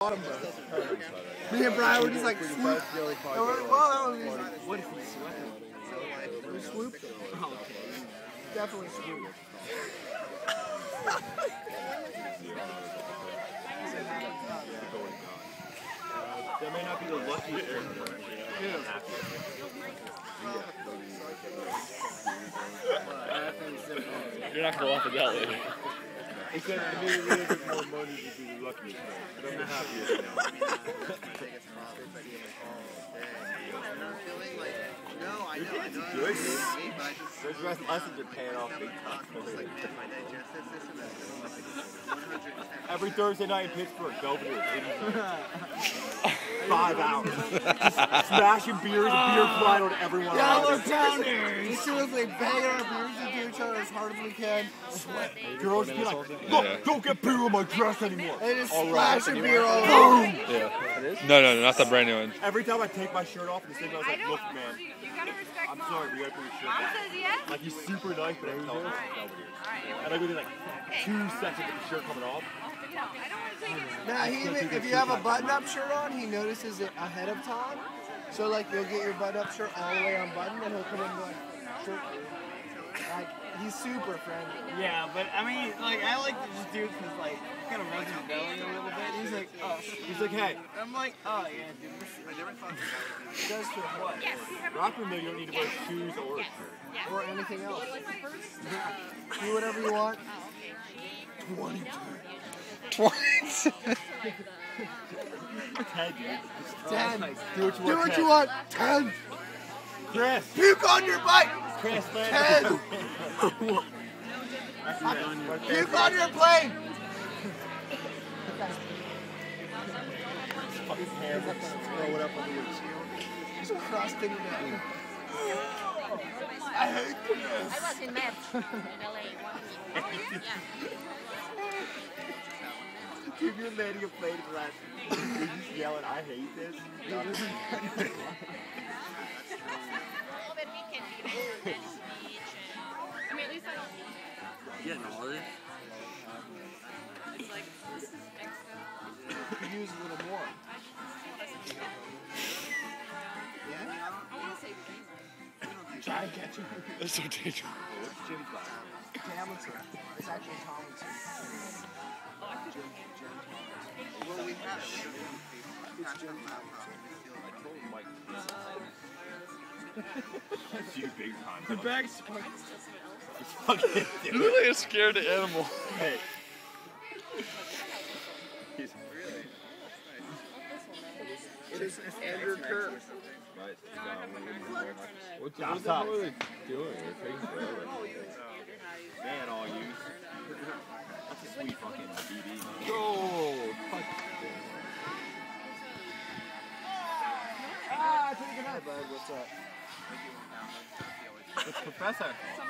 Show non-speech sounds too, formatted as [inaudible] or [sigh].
bottom both. Me and Brian were just like swoop. And we're- Well, that was What if we sweat? we swooped. Definitely swooped. That may not be the luckiest thing, but I'm happy. You're not gonna laugh at that later. It's gonna be a little bit more money to be the luckiest but I'm the happiest now. Good. Paying off big time. just like my digestive system is like 110. Every Thursday night in Pittsburgh, Belvedere. [laughs] Five hours. Smashing beers and beer oh. flying on everyone Dollar else. pounders! Seriously, banging our beers into each other as hard as we can. Sweat. Girls be like, look, don't get beer on my dress anymore. And just All right. splashing beer all over. Yeah. No, no, no, not the brand new one. Every time I take my shirt off, the same I was I like, don't. look, man, You gotta respect I'm sorry, we gotta put your shirt Mom back. says yes. Like he's super nice, but every time oh, it's Belvedere. Alright. And I within like two seconds of the shirt coming off, No, I don't want to take it. Now, he even, if you have a button-up shirt on, he notices it ahead of time. So, like, you'll get your button-up shirt all the way unbuttoned, and he'll come in and like, shirt. Like, he's super friendly. Yeah, but I mean, like, I like to just do it because, like, kind of rubs his belly a little bit. He's like, oh, he's like, hey, I'm like, oh, yeah, dude, this I never thought that would be does for what? Yes, we Rockman, though, you don't need to wear shoes or a shirt. Yes. Or anything else. Like the first. Do whatever you want. oh, okay. Twice. Ted, dude. Ten. Do what you Do want. what Ted. you want. Ten. Chris. Puke on your bike. Chris, man. Ten. Puke on your plane. His hair just throw it up on the windshield. Just crusting it out. I hate this. I was in Met in LA one week. [laughs] If you're landing a plane for that, you're just yelling, I hate this. Well, we can be there on Venice Beach. And, I mean, at least I don't. Getting all this? It's like this is extra. Could use a little more. Yeah? I want to say. Try and catch him. That's so dangerous. Hamilton. It's actually Tomlinson. Jim, Jim Tomlinson. Well, we have. We don't even pay. It's Jim Tomlinson. I told Mike. That's you big time. The bag It's fucking You look like a scared animal. Hey. He's It is Andrew Kerr. right. What's, Yeah, what the stop. hell are they doing? They're taking forever. Man, Night, bud. What's up? It's Professor. [laughs]